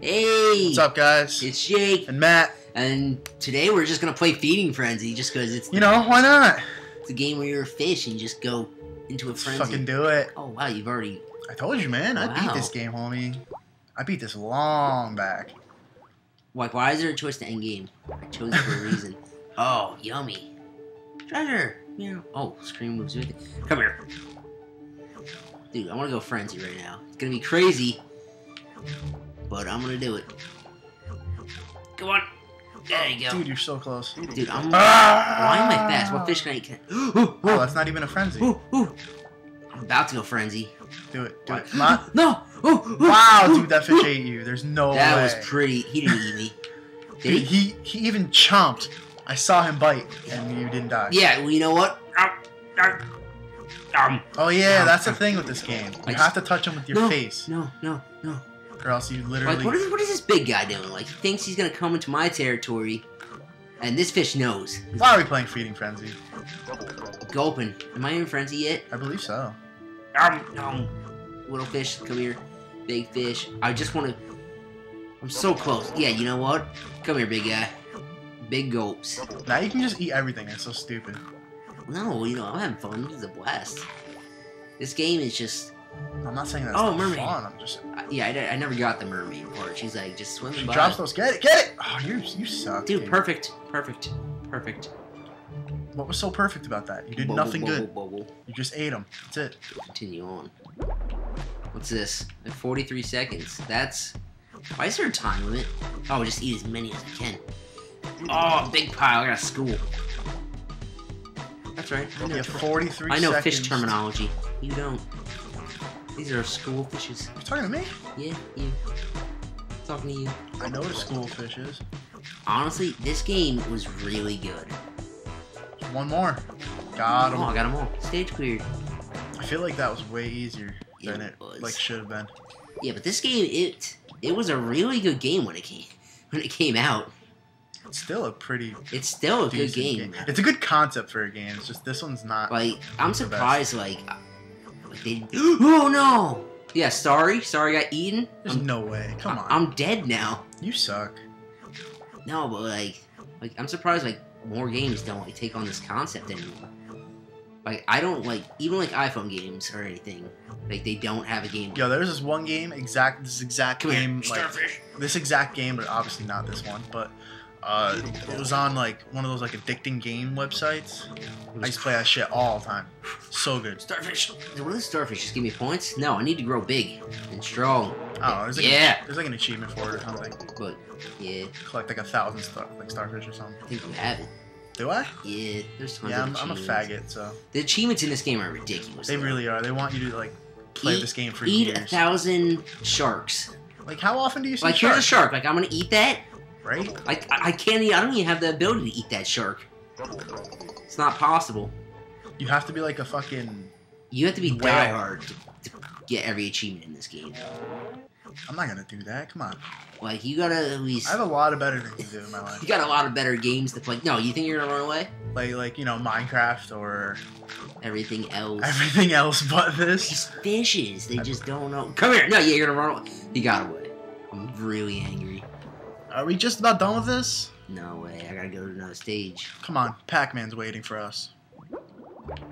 Hey! What's up, guys? It's Jake, And Matt. and today we're just gonna play Feeding Frenzy just because it's, You know, why not? it's a game where you're a fish and you just go into a Let's frenzy. fucking do it. Oh wow, you've already. I told you, man. I beat this game, homie. I beat this long back. Like, why is there a choice to end game? I chose it for a reason. Oh, yummy. Treasure! You know. Oh, screen moves with it. Come here. Dude, I want to go frenzy right now. It's gonna be crazy, but I'm gonna do it. Come on. There you go. Dude, you're so close. Dude, I'm. Ah! Why am I fast? What fish can I eat? Oh, that's not even a frenzy. Ooh, ooh. I'm about to go frenzy. Do it. Do What? it. Not. No! Ooh, ooh, Wow, ooh. dude, that fish ate you. There's no That way. was pretty. He didn't eat me. Did Dude, he? he he even chomped. I saw him bite, and you didn't die. Yeah. Well, you know what? Um, Oh yeah, No. that's the thing with this game. You I have to touch him with your no, face, No, no, no. Or else you literally. Like, what is what is this big guy doing? Like, he thinks he's gonna come into my territory, and this fish knows. Why are we playing Feeding Frenzy? gulping. Am I in frenzy yet? I believe so. Um, um. Little fish, come here. Big fish. I just want to. I'm so close. Yeah, you know what? Come here, big guy. Big gulps. Now you can just eat everything. It's so stupid. No, you know, I'm having fun. This is a blast. This game is just. I'm not saying that's Oh, not mermaid. fun. I'm just. I- Yeah, I, I never got the mermaid part. She's like, just swimming She by. drops those. Get it, get it. Oh, you you suck, Dude, perfect. Perfect. Perfect. What was so perfect about that? You did Bubble, nothing bubble, good. Bubble. You just ate them. That's it. Continue on. What's this? Like 43 seconds. That's. Why is there a time limit? Oh, just eat as many as I can. Oh, big pile. I got school. That's right. I know, have 43 I know seconds. fish terminology. You don't. These are school fishes. You're talking to me? Yeah, you. Talking to you. I know what a school fish is. Honestly, this game was really good. One more. Got Oh, him. I got them all. Stage cleared. I feel like that was way easier Yeah, than it it was. like should have been. Yeah, but this game, it it was a really good game when it came when it came out. It's still a pretty It's still a good decent game. It's a good concept for a game. It's just this one's not. Like I'm surprised. Like they. Oh no! Yeah, sorry, sorry, I got eaten. There's I'm, no way. Come on. I'm dead now. you suck. No, but like, like I'm surprised. Like more games don't like take on this concept anymore. Like I don't like even like iPhone games or anything. Like they don't have a game. Yo, there's this one game, exact this exact Come here, game, like starfish. this exact game, but obviously not this one. But uh, it was on like one of those like addicting game websites. I used to play that shit all the time. So good. Starfish. What are the starfish? Just give me points? No, I need to grow big and strong. Oh. There's like Yeah. A, there's like an achievement for it or something. But yeah, Collect like a thousand star, like starfish or something. I think you have it. Do I? Yeah, there's tons Yeah, I'm, I'm a faggot, so The achievements in this game are ridiculous. they though. really are. They want you to like play Eat- this game for eat a thousand sharks. Like how often do you see Like here's a shark. Like I'm gonna eat that. Right? I, I can't. Eat, I don't even have the ability to eat that shark. It's not possible. You have to be like a fucking. You have to be Whale. diehard to, to get every achievement in this game. I'm not gonna do that. Come on. Like you gotta at least. I have a lot of better things to do in my life. You got a lot of better games to play. No, you think you're gonna run away? Like like you know Minecraft or Everything else. everything else but this. These fishes, they just don't know. Come here. No, yeah, you're gonna run away. You got away. I'm really angry. Are we just about done with this? No way. I gotta go to another stage. Come on, Pac-Man's waiting for us.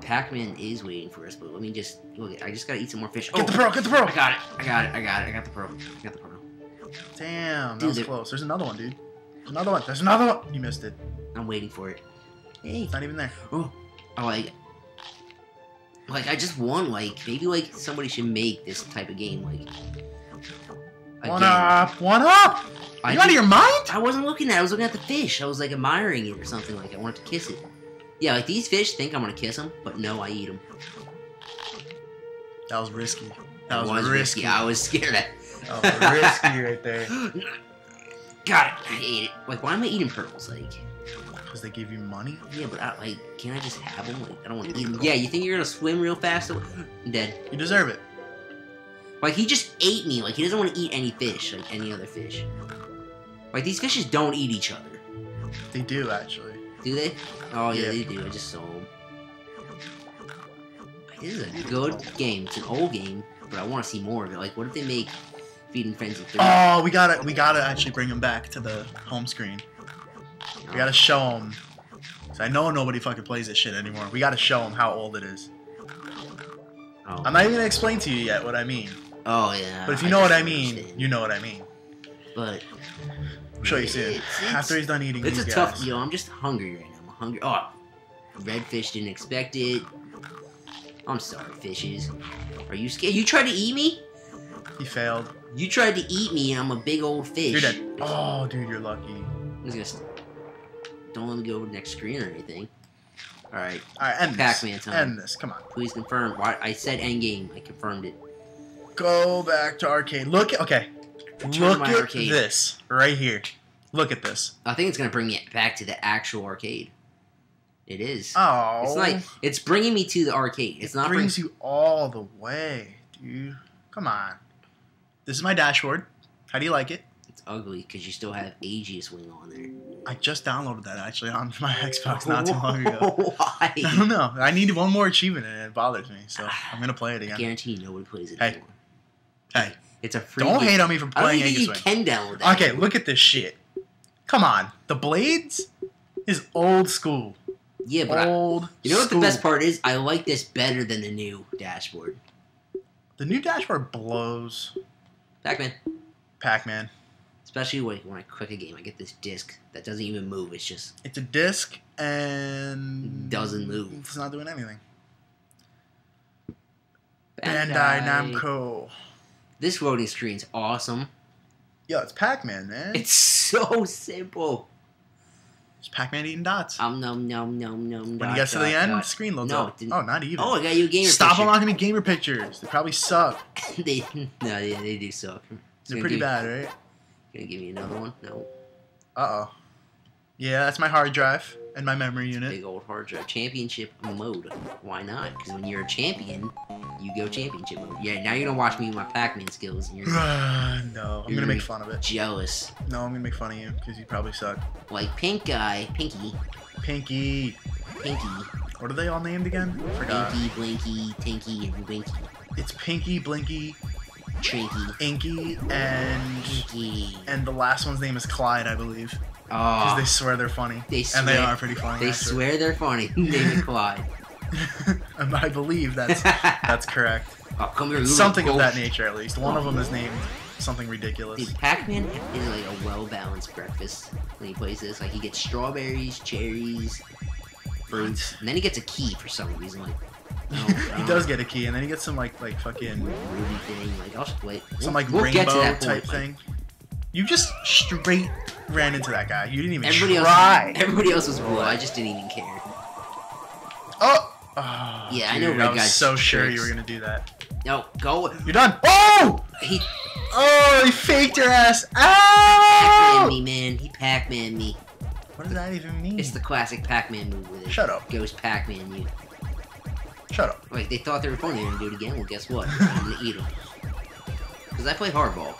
Pac-Man is waiting for us, but let me just look. I just gotta eat some more fish. Get oh, the pearl! get the pearl! I got it. I got it. I got it. I got the pearl. I got the pearl. Damn, that Dude, was there- close. There's another one, dude. There's another one. There's another one. You missed it. I'm waiting for it. Hey. It's not even there. Oh, I like. Like I just want like maybe like somebody should make this type of game like. One up, one up. Are I you out of your mind? I wasn't looking at. it. I was looking at the fish. I was like admiring it or something. Like I wanted to kiss it. Yeah, like these fish think I'm gonna kiss them, but no, I eat them. That was risky. That It was, risky. I was scared. At... That was risky right there. Got it. I ate it. Like, why am I eating purples? Like, Because they give you money. yeah, but I, like, can I just have them? Like, I don't want to eat them. Yeah, you think you're gonna swim real fast? I'm dead. You deserve it. Like, he just ate me. Like, he doesn't want to eat any fish, like any other fish. Like, these fishes don't eat each other. They do actually. Do they? Oh, yeah, Yeah. they do. I just saw them. This is a good game. It's an old game, but I want to see more of it. Like, what if they make Feeding Frenzy 3. Oh, we gotta we gotta actually bring him back to the home screen. We gotta show. So I know nobody fucking plays this shit anymore. We gotta show him how old it is. Oh, I'm not even gonna explain to you yet what I mean. Oh yeah. But if you know what I mean, understand. you know what I mean. But I'll show you soon. It's- it's- After he's done eating It's a guys. tough, yo. I'm just hungry right now. I'm hungry. Oh, redfish didn't expect it. I'm sorry, fishes. Are you scared? You tried to eat me? He failed. You tried to eat me, and I'm a big old fish. You're dead. Oh, dude, you're lucky. I'm. Don't let me go to the next screen or anything. All right, All right, end Pac-Man this. time. End this. Come on. please confirm. Why I said end game. I confirmed it. Go back to arcade. Look. Okay. Turn Look at arcade. this right here. Look at this. I think it's gonna bring me back to the actual arcade. It is. Oh. It's like oh. it's bringing me to the arcade. It's it not brings you all the way, dude. Come on. This is my dashboard. How do you like it? It's ugly because you still have Aegis Wing on there. I just downloaded that actually on my Xbox not too long ago. Why? I don't know. I need one more achievement and it bothers me, so I'm gonna play it I again. guarantee nobody plays it Hey. anymore. Hey, It's a free. don't game. hate on me for I don't playing think you can download that. Okay, look at this shit. Come on, the blades is old school. Yeah, but I, Old. you know what the best part is? I like this better than the new dashboard. The new dashboard blows. Pac-Man. Pac-Man. Especially when, when I click a game, I get this disc that doesn't even move. It's just It's a disc and Doesn't move. It's not doing anything. Bandai. Bandai Namco. This loading screen's awesome. Yo, it's Pac-Man, man. It's so simple. It's Pac-Man eating dots. Um, nom nom nom nom. when dot, he gets to dot, the end, dot. screen loads No, up. it didn't- Oh, not even. Oh, I got you a gamer Stop picture. unlocking me gamer pictures. They probably suck. they, no, yeah, they do suck. They're pretty give- bad, right? Gonna give me another one? No. Uh oh. Yeah, that's my hard drive and my memory unit. Big old hard drive. Championship mode. Why not? Because when you're a champion, you go championship mode. Yeah, now you're gonna watch me with my Pac-Man skills, and you're no, I'm You're gonna make fun of it. jealous. No, I'm gonna make fun of you because you probably suck. Like Pink Guy, Pinky, Pinky. Pinky, What are they all named again? I forgot. Blinky, Blinky, Tinky, and Winky, It's Pinky, Blinky, Trinky, Inky, and Pinky. and the last one's name is Clyde, I believe, because Oh, they ah. swear they're funny, they and they are pretty funny. they actually. swear they're funny. It Clyde. and I believe that's that's correct. oh, come here, something of that nature, at least. One of them is oh, named something ridiculous. Dude, Pac-Man is like a well-balanced breakfast when he plays this. Like he gets strawberries, cherries, fruits, and then he gets a key for some reason. Like no, oh, he does get a key, and then he gets some like like fucking ruby thing. Like I'll wait. some like we'll get to rainbow that type point. thing. You just straight ran into that guy. You didn't even Everybody try. else, everybody else was blue. I just didn't even care. Oh. Oh, Yeah, I dude, know red I was guy's so sure you were gonna do that. No, go. You're done. Oh! He Oh, he faked your ass Pac-Man me, man. He Pac-Man me. What does that even mean? It's the classic Pac-Man move with it. Shut up. Goes Pac-Man you. Shut up. Like they thought they were funny. Gonna do it again. Well, guess what? I'm gonna eat them. Cause I play hardball.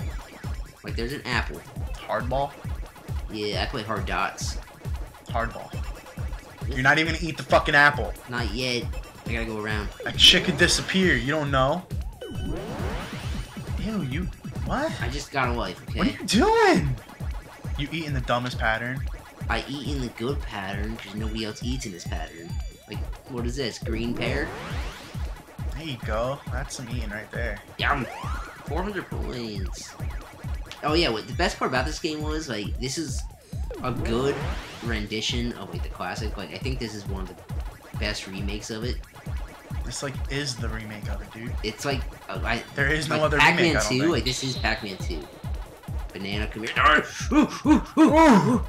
Like there's an apple. Hardball. Yeah, I play hard dots. Hardball. You're not even gonna eat the fucking apple. Not yet. I gotta go around. That shit could disappear. You don't know. Ew, you. What? I just got a life, What are you doing? You eat in the dumbest pattern. I eat in the good pattern because nobody else eats in this pattern. Like, what is this? Green pear? There you go. That's some eating right there. Yum! 400 points. Oh yeah, what the best part about this game was, like, this is a good rendition of, like, the classic. Like, I think this is one of the best remakes of it. This like is the remake of it, dude. It's like, uh, I, There is no like other Pac-Man remake. I don't 2, think. like, this is Pac-Man 2. Banana, come here. Ooh, ooh, ooh, ooh.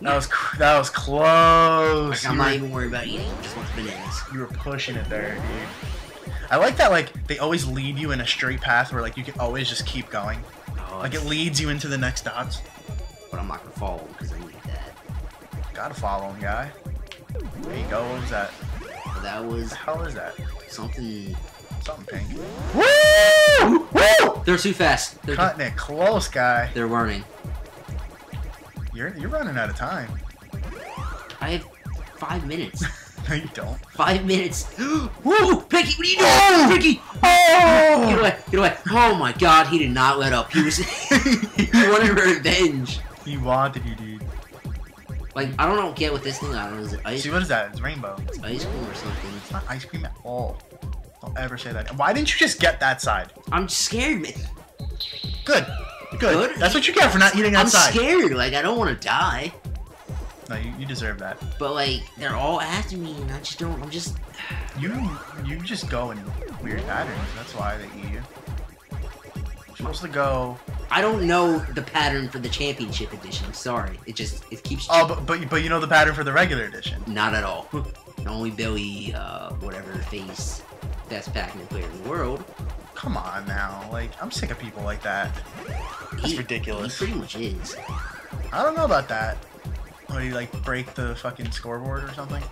That was cr- that was close. Like, You I'm were- not even worried about eating. I just want bananas. you were pushing it there, dude. I like that like they always lead you in a straight path where like you can always just keep going. Oh, Like it leads you into the next dots. but I'm not gonna follow because I need that. Gotta follow him, guy. There you go. What was that? But that What was the hell that? something. Something pink. Woo! Woo! They're too fast. They're, Cutting it close, guy. they're learning. You're you're running out of time. I have five minutes. No, you don't. Five minutes. Woo! Pinky, what are you doing? Oh! Pinky! Oh! Get Oh! away! Get away! Oh my god, he did not let up. He was he wanted revenge. he wanted you, dude. Like I don't know get what this thing I don't know is it ice, See, what is that? It's rainbow. it's ice cream or something. It's not ice cream at all. Don't ever say that. Why didn't you just get that side? I'm scared, man. Good. Good. Good? That's what you get for not eating that I'm scared. Like I don't want to die. No, you, you deserve that. But like they're all after me, and I just don't. I'm just. You you just go in weird patterns. That's why they eat you. You're supposed to go. I don't know the pattern for the championship edition. Sorry, it just it keeps. Oh, but but, but you know the pattern for the regular edition. Not at all. Only Billy, uh, whatever face, best Pac-Man player in the world. Come on now, like I'm sick of people like that. It's ridiculous. He pretty much is. I don't know about that. Or you like break the fucking scoreboard or something?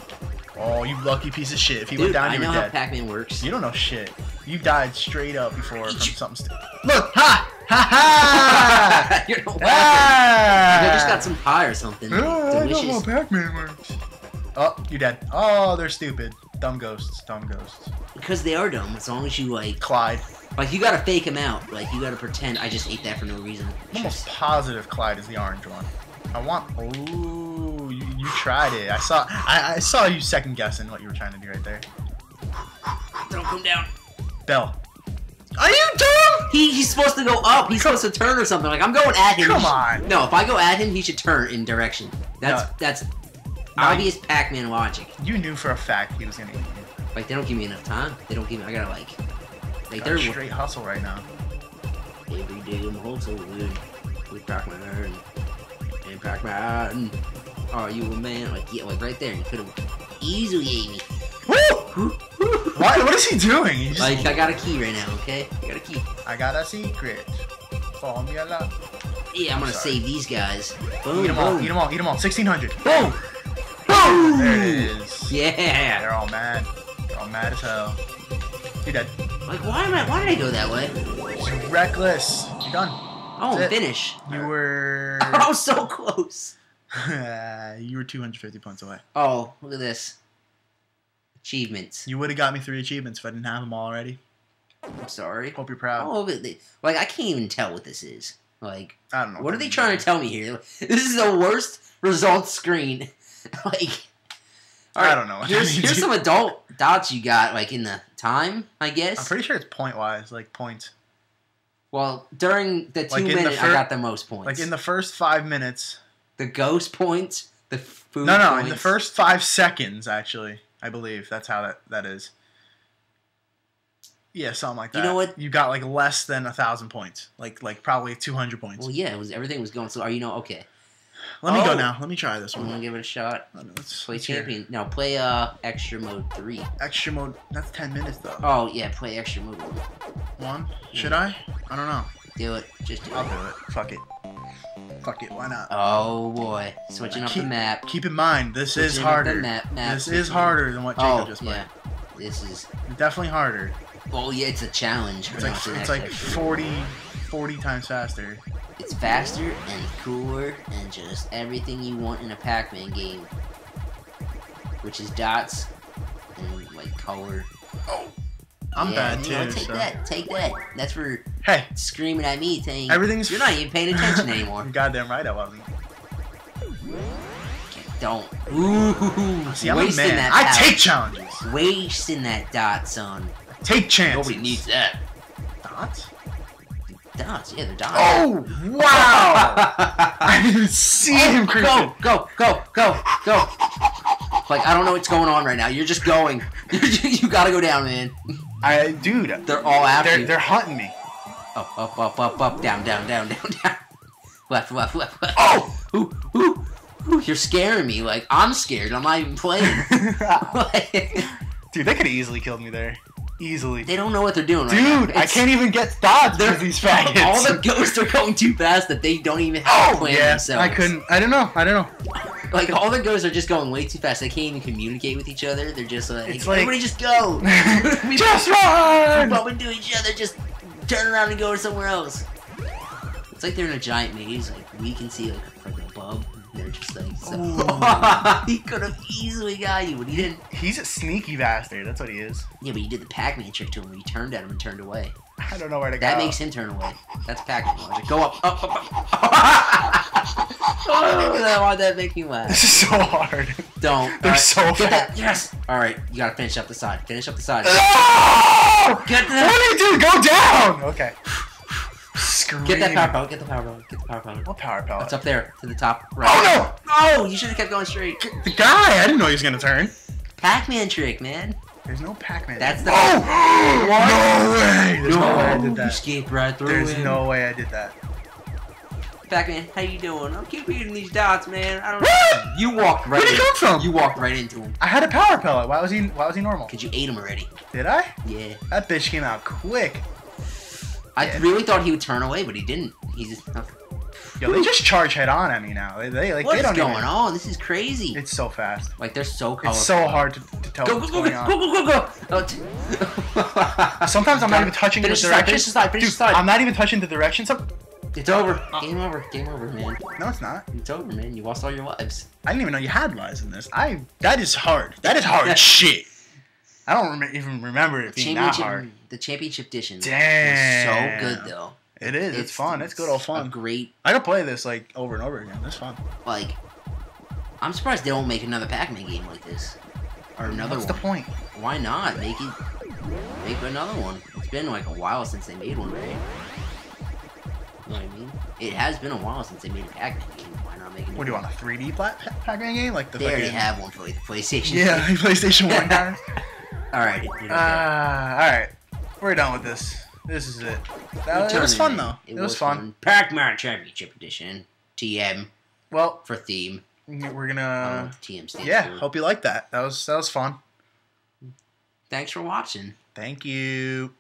Oh, you lucky piece of shit! If he went Dude, down, I you know were how. Pac-Man works. You don't know shit. You died straight up before from something. Look, ha, ha, ha! You're no ah! I just got some pie or something. Ah, I know how Pac-Man works. Oh, you're dead. Oh, they're stupid. Dumb ghosts. Dumb ghosts. Because they are dumb. As long as you like, Clyde. like you gotta fake him out. Like you gotta pretend I just ate that for no reason. I'm almost positive Clyde is the orange one. I want. Oh, you, tried it. I saw. I, I saw you second guessing what you were trying to do right there. Don't come down. Bell. Are you dumb? He, he's supposed to go up. He's supposed to turn or something. Like I'm going at him. Come should- on. No, if I go at him, he should turn in direction. That's No. that's obvious Pac-Man logic. You knew for a fact he was gonna eat you. Like they don't give me enough time. They don't give me. I gotta like, like Got they're a straight hustle right now. every day I'm with with Pac-Man and Pac-Man. Are you a man? Like yeah, like right there. You could have easily ate me. Woo! What? What is he doing? He just, Like I got a key right now. Okay, I got a key. I got a secret. Formula. Yeah, I'm gonna Sorry. save these guys. Boom, Eat them all. Eat them all. Eat them all. 1600. boom, boom. There it is. Yeah. They're all mad. They're all mad as hell. You're dead. Like why am I? Why did I go that way? You're reckless. You're done. Oh, finish. You were. Oh, I was so close. You were 250 points away. Oh, look at this. Achievements. You would have got me three achievements if I didn't have them already. I'm sorry. Hope you're proud. Oh. Like I can't even tell what this is. Like, I don't know. what are they trying to tell me here? This is the worst results screen. like, I don't know what Here's, here's some adult dots you got, like in the time, I guess. I'm pretty sure it's point wise, like points. well, during the two Like minutes, I got the most points. Like in the first five minutes. The ghost points, the food. No, no, points. in the first five seconds, actually, I believe that's how that that is. Yeah, something like that. You know what? You got like less than a thousand points, like like probably two hundred points. Well, yeah, it was everything was going. So, are you know? Okay, Let me go Oh. now. Let me try this one. I'm gonna give it a shot. Let's Play let's hear champion. No, play uh extra mode three. Extra mode. That's ten minutes though. Oh yeah, play extra mode one. One. Should I? I don't know. Do it. Just do I'll it. do it. Fuck it. Fuck it. Why not? Oh boy, switching up Keep- the map. Keep in mind, this is Switching the harder. map- map This is harder than what Jacob Oh just played. yeah, this is. Definitely harder. Oh yeah, it's a challenge. It's like it's like 40, 40 times faster. It's faster and cooler and just everything you want in a Pac-Man game, which is dots and like color. Oh. I'm yeah, bad you know, too. take so- that, take that. That's for Hey, screaming at me, saying everything's. you're not even paying attention anymore. You're goddamn right, I wasn't. Don't. Ooh, See, I'm wasting that. I power. take challenges. wasting that dot, son. Take chances. Nobody needs that. dots. Dots, yeah, they're dots. Oh wow! I didn't see oh, him creeping. Go, go, go, go, go. Like I don't know what's going on right now. You're just going. you gotta go down, man. I, dude, They're all after they're you. they're hunting me. Up, up, up, up, up, down, down, down, down, down. Left, left, left, left. Oh! Ooh, ooh, ooh, you're scaring me. Like I'm scared. I'm not even playing. Like, dude, they could have easily killed me there. Easily. they don't know what they're doing right. Dude, I can't even get dots They're, these faggots. all the ghosts are going too fast that they don't even have a oh plan yeah, themselves. I couldn't. I don't know. I don't know. Like all the ghosts are just going way too fast. They can't even communicate with each other. They're just like, It's like- everybody just go. we Just we run. bump into each other. Just turn around and go somewhere else. It's like they're in a giant maze. Like we can see like from above, there, just like so. Ooh. he could have easily got you, but he didn't. He's a sneaky bastard. That's what he is. Yeah, but you did the Pac-Man trick to him. You turned at him and turned away. I don't know where to That go. makes him turn away. That's Pac-Man logic. Go up, up, up, up. oh, why'd that make me laugh? This is so hard. Don't. They're Alright, so Get that. Yes. All right, you gotta finish up the side. Finish up the side. No! Get What that. did he do? Go down! Okay. Get that power pellet. Get the power pellet. Get the power pellet. What power pellet? It's up there to the top right. Oh no! Oh, you should have kept going straight. The guy! I didn't know he was gonna turn. Pac-Man trick, man. There's no Pac-Man. That's the- Oh! What? No way! There's no, way I did You that. escaped right through There's him. no way I did that. Pac-Man, how you doing? I'm keep eating these dots, man. I don't What? know. You walked right Where'd he come from? You walked right into him. I had a power pellet. Why was he? Why was he normal? Cause you ate him already. Did I? Yeah. That bitch came out quick. I really thought he would turn away, but he didn't. He's just. Yo, they just charge head on at me now. They, they like What they don't going even. on? This is crazy. It's so fast. like they're so colorful. It's so hard to, to tell Go go what's go go on. go go go go! Oh, Sometimes I'm not even touching Finish the direction. finish the finish Dude, the. I'm not even touching the direction. So It's over. Game over. Game over, man. no, it's not. It's over, man. You lost all your lives. I didn't even know you had lives in this. I that is hard. That is hard shit. I don't rem- even remember it The being that championship, hard. the championship edition. Damn. Was so good though. It is. It's, fun. It's good old A fun. great I could play this like over and over again. That's fun. like. I'm surprised they don't make another Pac-Man game like this, or another What's one. the point? Why not make it? Make another one. It's been like a while since they made one, right? You know what I mean? It has been a while since they made a Pac-Man game. Why not make? What do you want? A 3D plat- Pac-Man game like the They already fucking- have one for like the PlayStation. Yeah, PlayStation One guys. All right. you don't care. Uh, all right, we're done with this. This is it. That, it was fun though. It, was, fun. Pac-Man Championship Edition. TM Well, for theme. we're I don't know gonna. TM stands Yeah, for. hope you like that. That was that was fun. Thanks for watching. Thank you.